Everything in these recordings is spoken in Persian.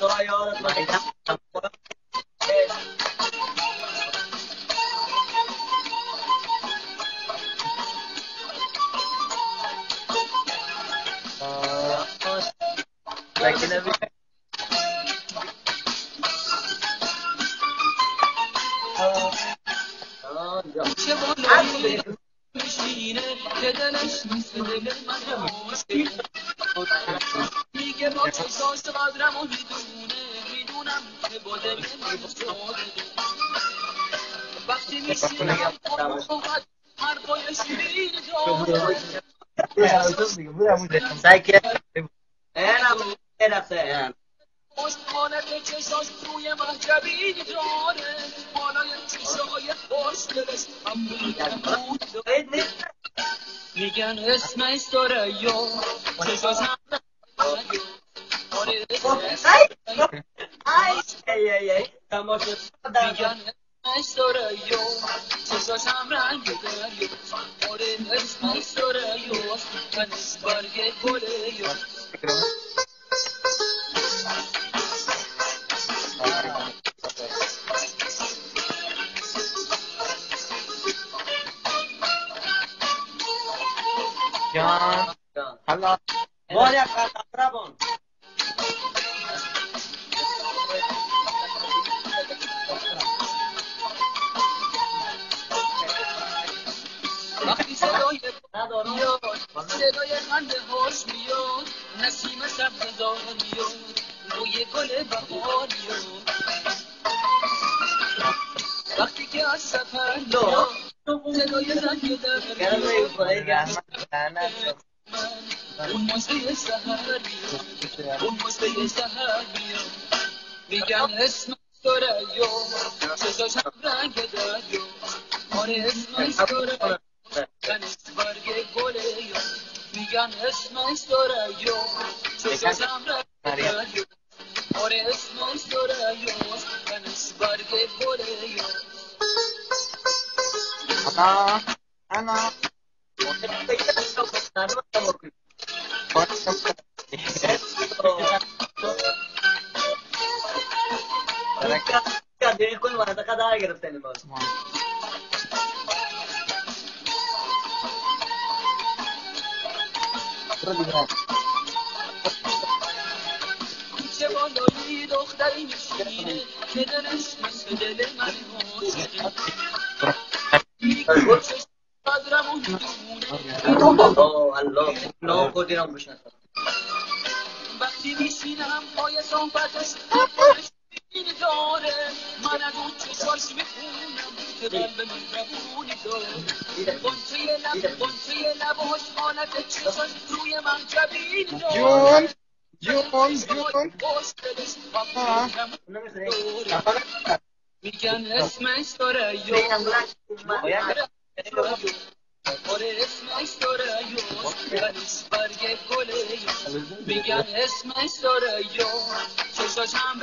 تو یادت من وقتی میشینم حرفای شیرین سعی کرد رفته خوش حالت چشاش روی محجبی داره بالای چشای خوش دلش هم بود میگن اسمش داره یا چشاش هم آره میگن اسمش داره یا چشاش هم رنگ داره آره اسمش داره یا تنش برگ گله یا جان حالا بار گل بهار میاد وقتی که از سفر میاد صدای زنگ در اون موزه سهر اون موزه سهر میگن اسم داره یا چشاش هم رنگ دریا آره اسمش داره تنش برگ گله یا میگن اسمش داره یا چشاش هم رنگ دریا آره اسمش داره یا تنش برگ گله یا حالا انا کن منطقه دار گرفتنی باز چه دلش الله نام کردیم بشناسم وقتی این من از اون روی من جون جون جون خوش دلش آه. داره میگن اسمش داره یا آره اسمش داره یا تنش برگ گله یا میگن اسمش داره یا چشاش هم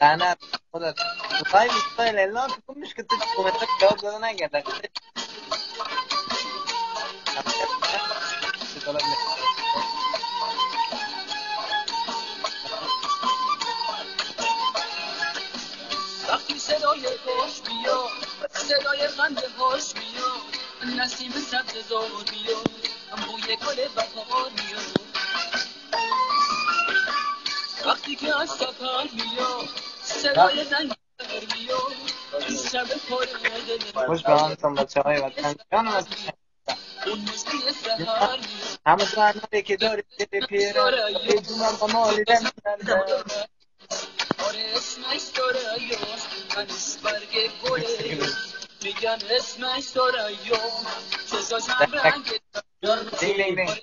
انا خودت مش كنت كومنتات جواب ده انا قاعد وقتی صدای خوش بیاد صدای خنده هاش میاد نسیم سبز زار میاد بوی گل بهار میاد وقتی که از سفر میاد صدای زنگ پر دل خوش به آنتون بچه های وطن جان و اون موسیقی سهر میاد همه زنانی که داری پیره بدونم با مالی دم آره اسمش داره یا تنش برگ گله. میگن اسمش داره یا چشاش هم رنگ دینگ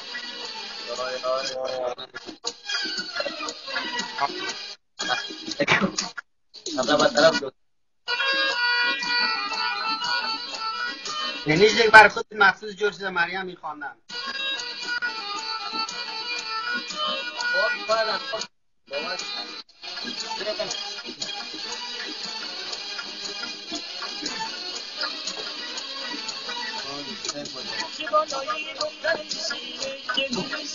بیادر. تنش برگ گله یا هم خدا این آهنگ از سر دستم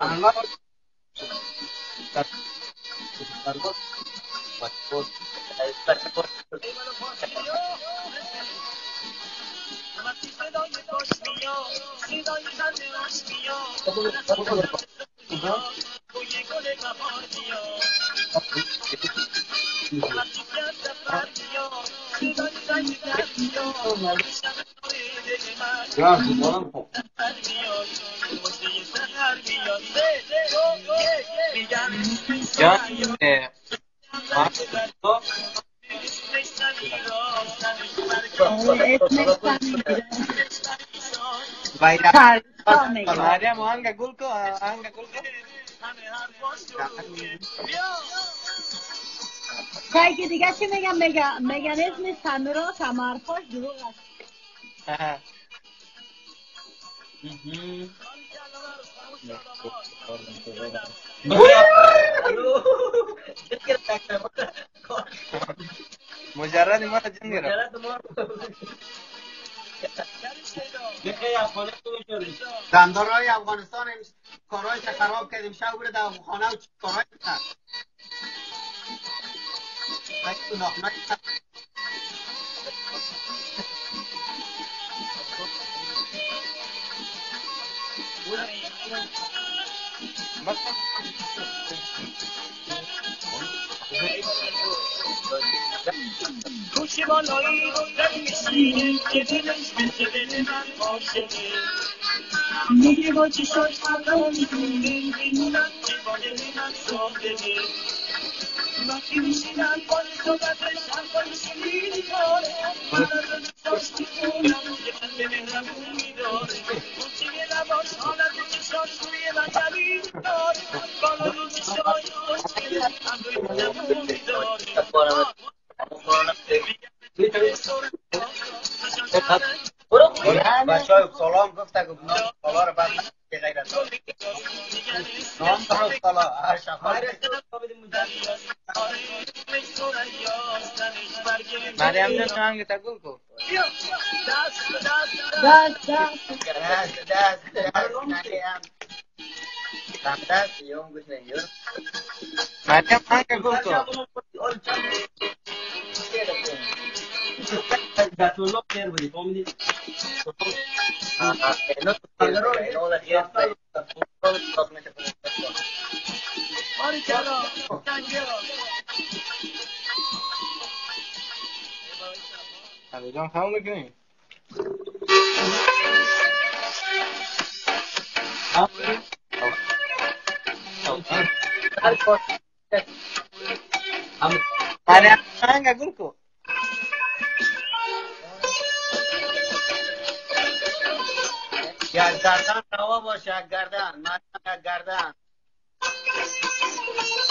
Oh! من Abla bertaraf dulu. یعنی یک بر خود مخصوص جور جایی که دیگه چی میگم میگم میگن اسم سمیرا سمرفاش دروغ است. مجرد ما جن گرفت زندانهای افغانستان رو خراب کردیم. شب بره در خانه و کارهایی کرد باید تو. کوچه بالایی بلند میشینه که دلش مثل دل من عاشقه میگه با چشاش همه می‌دونه می‌دونم که با دل من صادقه وقتی میشینم با صحبتش حرفای شیرینی داره من از چشاش می‌خونم که قلب مهربونی داره کوچه لباش حالت بچه های سلام گفته گفت نام سالا رو بعد که غیر از نام تو سالا هر شفا مریم جان آهنگ تا گل کو دست دست دست دست دست نگیم دست دست علی جان خواهم می‌کنی مریم آهنگ گل کو یک گردن روا باشه یک گردن من یک گردن.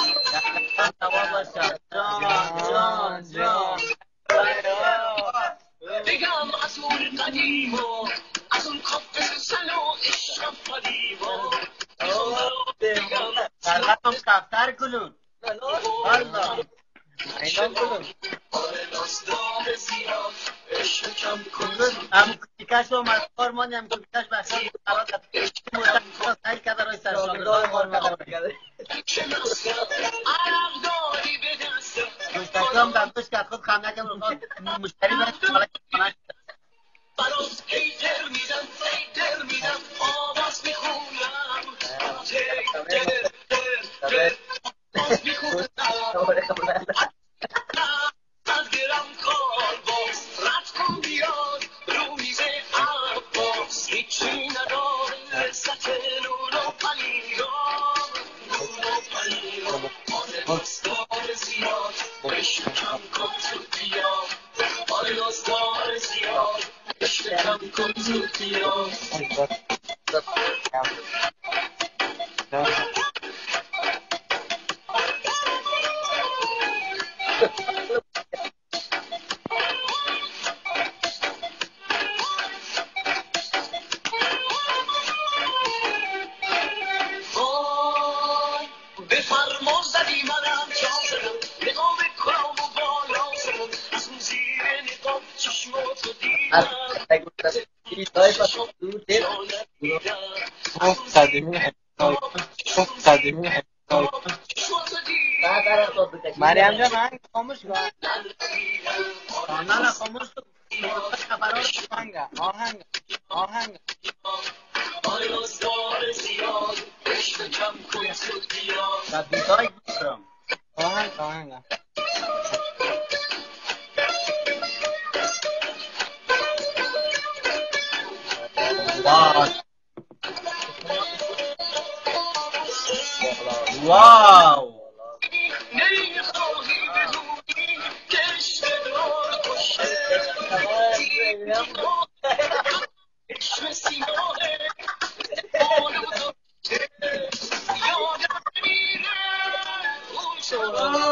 یک گردن روا باشه. جان جان جان. بگم از اون قدیم و از اون کفت سن و عشق قدیم و سرقتم کفتر کلون. اومد کارمانی هم کوچیکش نفرات آهنگ آهنگ آهنگ و بیدای بودم آهنگ آهنگ واو واو نمی‌خواهی اون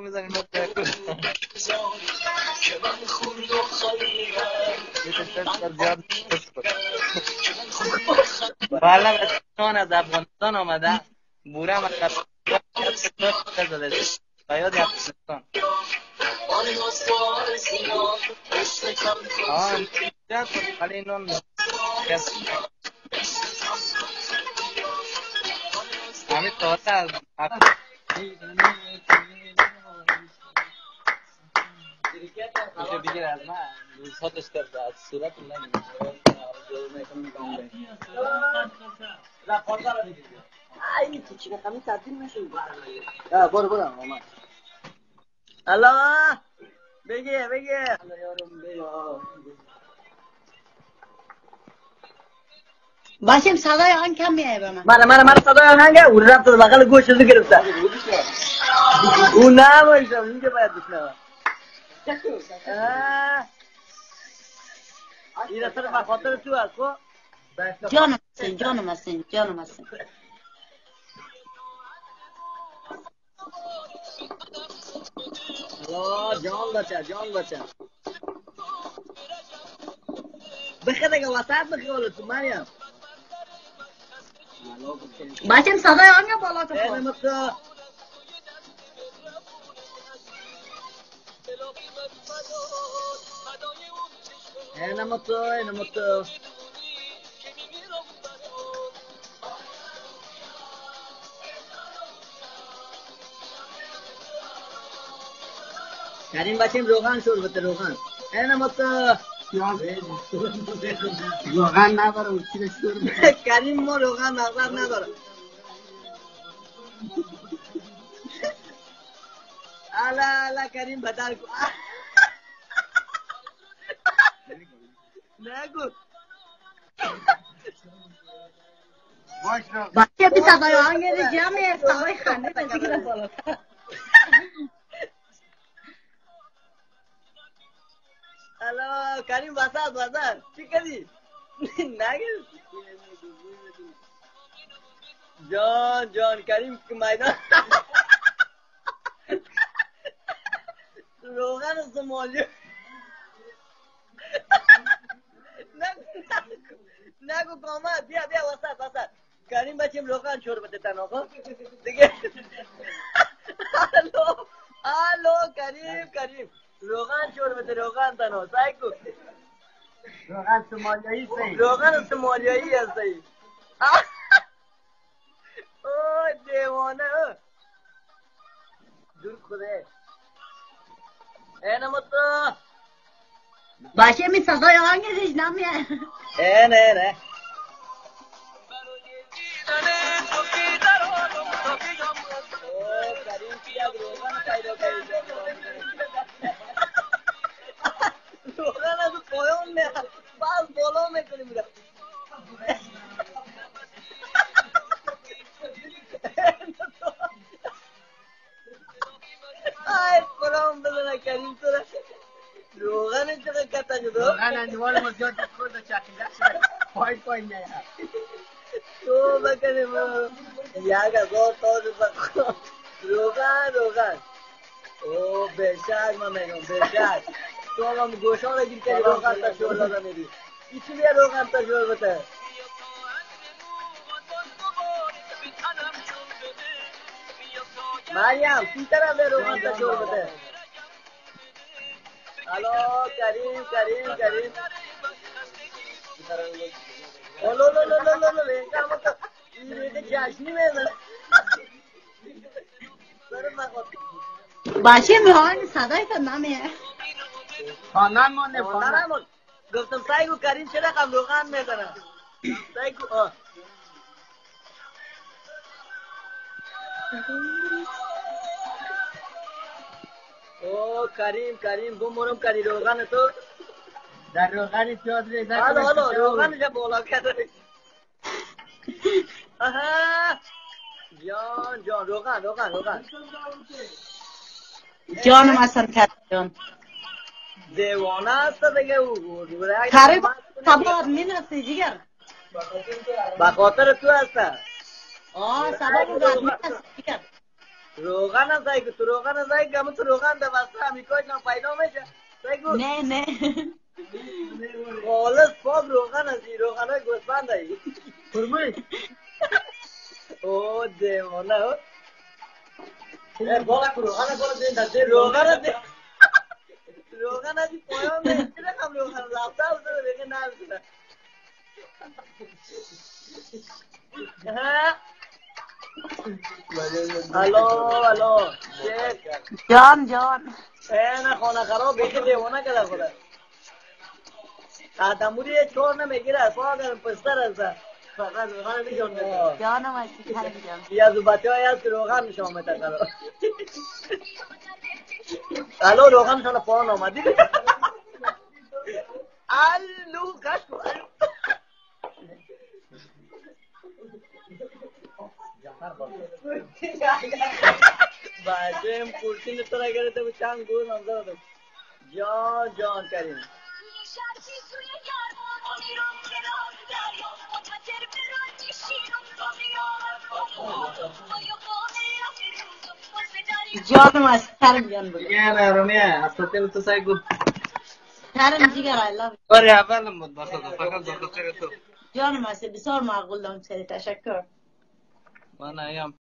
می‌زنیم ما چای برا که من خورد و خلیرم یه تشکر زیاد خوش بود والا بسیار از افغانستان آمده. بوره هم از افغانستان. و یاد افغانستان آن ناستار سیاه عشق کم آه کن جد ولی نون همین تازه از میشه بگیر از از صورت ای تو چی کمی تبدیل میشه برو برو آمد الله بگه بگه. باشیم صدای آن کم میای به من. من من من صدای آهنگه او رفت تو بغل گوش رو گرفته. او نه بایشم اینجا باید بشنوه. این اصلا به خاطر تو هست خب؟ جانم هستین جانم هستین جانم هستین. جان بچه جان بچه بخه دیگه وسط بخه ولی تو مریم. باشیم صدای آن بالا تو اینه کن مطا اینه مطا کریم بچیم روغن شربت روغن. اینه مطا واقعا نداره چی شروع کریم ما روغن مغزر نداره الا الا کریم بدل کو. نگو. باش رو باشه بی صدای آهنگ جمع صدای خنده به ذکر کریم وسط وسط. چی کردی؟ نگو جان جان کریم میدان. روغن سومالی نگو کامل. بیا بیا وسط وسط. کریم بچیم روغن چور بده تنها خب؟ دیگه. الو الو کریم کریم روغن چور بده روغن تنها سعی کن روغن سومالیایی سی روغن سومالیایی هستی اوه دیوانه دور خوده. اینه مطا باشه می صدای آهنگش نمیه. اینه اینه اوه کریم کی از روغن پیدا روغن از پایان میاد باز بالا می‌کنی میره ay قرآن بزنه کریم تو روغن چقدر کتا شده روغن اندوال مزیاد خود و چقیده شده. پای پای نه تو بکنه ما. یک هزار تاج بخور روغن روغن. او بشک من میگم بشک هم گوشان گیر روغن تا شور لازم میدی ایچی بیا روغن تا شور بته مریم کی طرف به روغن تا شور بته الو کریم کریم کریم لو لو لو لو لو لو اینجا هم تو این جشنی می‌زنه سر مخواد باشه می آهنگ صدای تو نمیه خانم مانده خانم مادرم گفتم سعی کو کریم چه رقم روغن می‌زنه سعی آه. او کریم کریم بمونم کری روغن تو. در روغن پیاز ریزه حالا حالا روغن جا بالا کرده آها. جان جان روغن روغن روغن. جانم اصلا کریم جان. دیوانه است دیگه او روغن کریم تباد می‌رسی جیگر. به خاطر تو هست. آه سبب بود می‌رسی جیگر. روغن سعی کن تو روغن سعی کن تو روغن در وسط امریکا اینا پیدا میشه. نه نه. خالص پاک روغن هستی روغن های گوسفند هایی. فرمایش او دیوانه. او ای بالا روغن بالا دین دسته روغن روغن هستی پایان چی رقم روغن رفته هسته بگه نه ها الو الو. جان جان. نه خانه خراب بیشه دیوانه کرده خدا. آدموری چور نمی‌گیره فاقر پستر هست فقط روغن بیشون میده جانم اصلا کریم جان یه از بچه های هست که روغن شما میتن الو روغن شما پایان آمدی؟ الو الو. بچه کرسی نتره گرفته بود چند گور منظر جان جان کریم. جانم اصلا کریم جان بگو یه نه رومیه اصلا تو سعی کن کریم جیگر I love you. باری اول بود بس فقط به خاطر تو جانم اصلا بسیار معقول دارم سری تشکر من ایم